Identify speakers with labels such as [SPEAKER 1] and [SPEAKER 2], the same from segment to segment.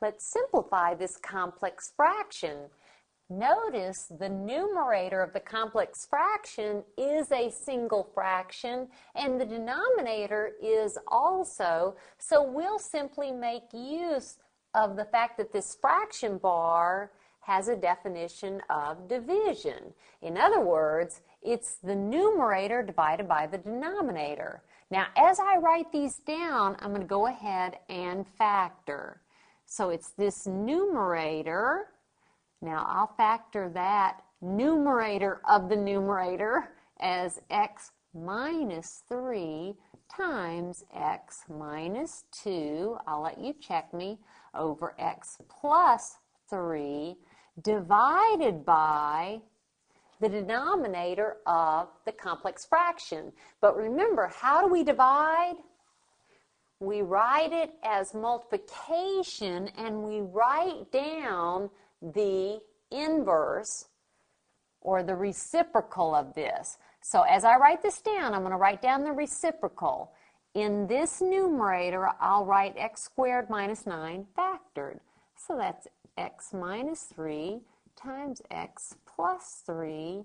[SPEAKER 1] Let's simplify this complex fraction. Notice the numerator of the complex fraction is a single fraction and the denominator is also, so we'll simply make use of the fact that this fraction bar has a definition of division. In other words, it's the numerator divided by the denominator. Now, as I write these down, I'm going to go ahead and factor. So it's this numerator now I'll factor that numerator of the numerator as x minus 3 times x minus 2, I'll let you check me, over x plus 3 divided by the denominator of the complex fraction. But remember, how do we divide? We write it as multiplication and we write down the inverse or the reciprocal of this. So as I write this down, I'm going to write down the reciprocal. In this numerator, I'll write x squared minus 9 factored. So that's x minus 3 times x plus 3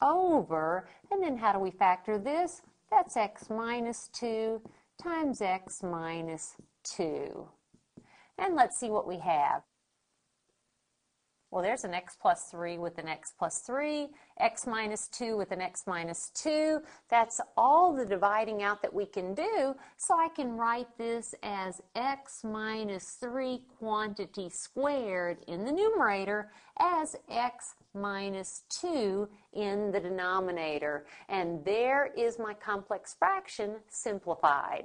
[SPEAKER 1] over, and then how do we factor this? That's x minus 2 times x minus 2. And let's see what we have. Well, there's an x plus 3 with an x plus 3, x minus 2 with an x minus 2. That's all the dividing out that we can do. So I can write this as x minus 3 quantity squared in the numerator as x minus 2 in the denominator. And there is my complex fraction simplified.